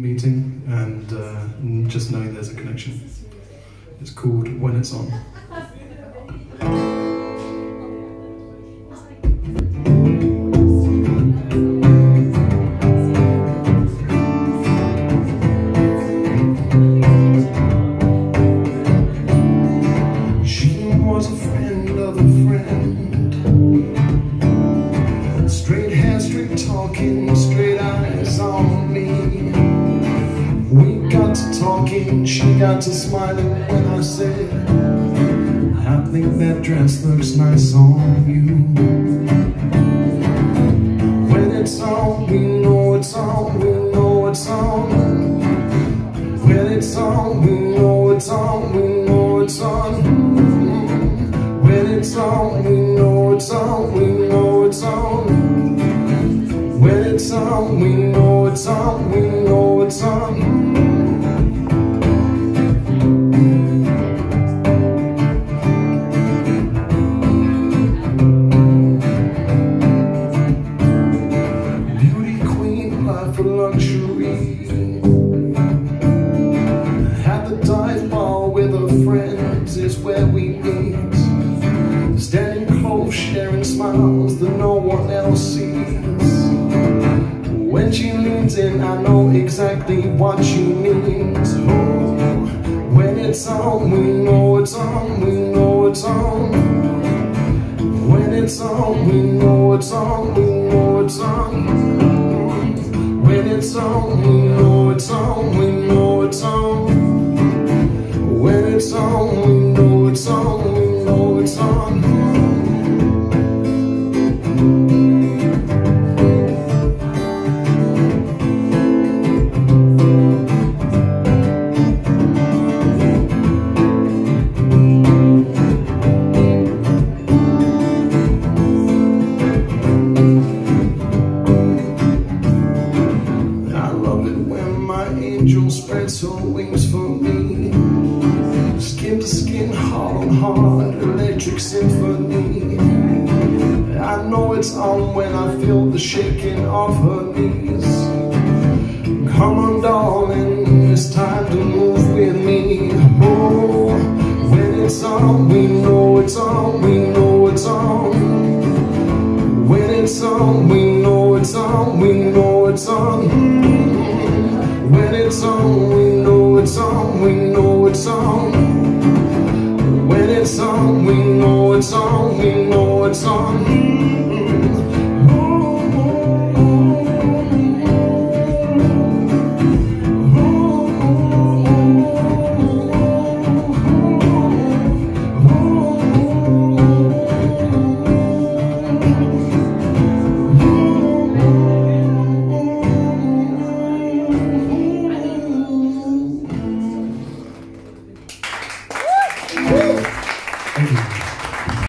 meeting and uh, just knowing there's a connection. It's called When It's On. She was a friend of a friend. Straight hair, straight talking, straight got to talking, she got to smiling when I said, I think that dress looks nice on you. When it's on, we know it's on, we know it's on. When it's on, we know it's on, we know it's on. When it's on, we know it's on, we know it's on. When it's on, we know it's on, we know it's on. Smiles that no one else sees. When she leans in, I know exactly what she means. Oh, when it's on, we know it's on, we know it's on. When it's on, we know it's on, we know it's on. When it's on, we know it's on, we know it's on. When it's on, we know it's on, we know it's on. Angel spreads her wings for me. Skin to skin, heart on heart, electric symphony. I know it's on when I feel the shaking of her knees. Come on, darling, it's time to move with me. Oh, when it's on, we know it's on, we know it's on. When it's on, we know it's on, we know it's on. It's on, we know it's on, we know it's on. When it's on, we know it's on, we know it's on.